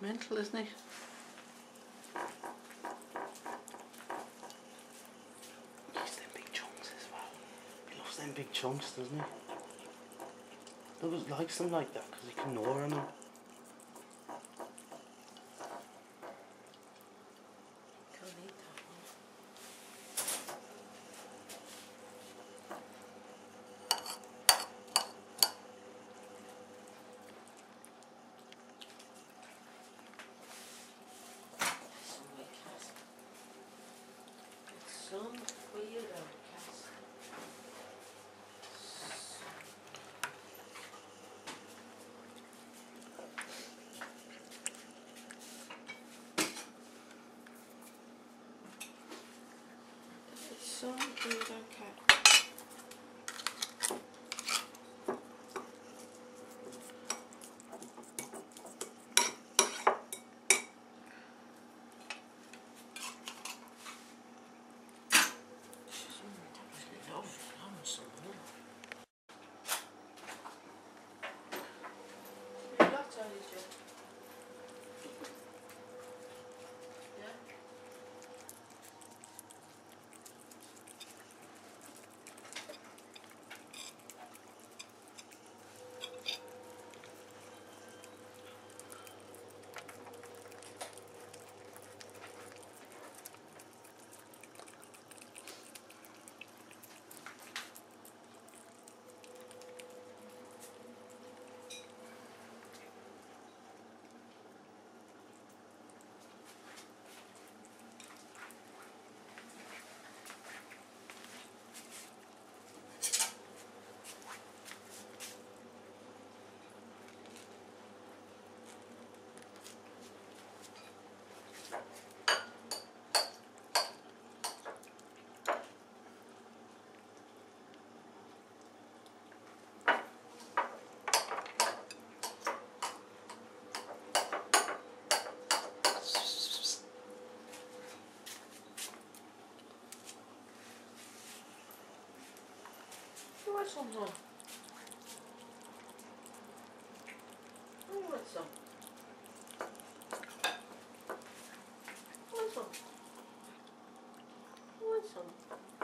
mental, isn't it? He's them big chunks as well. He loves them big chunks, doesn't he? Look, likes them like that because he can gnaw on them. 맛있어 뭐. 너무 맛있어. 맛있어. 맛있어.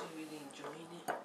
Actually really enjoying it.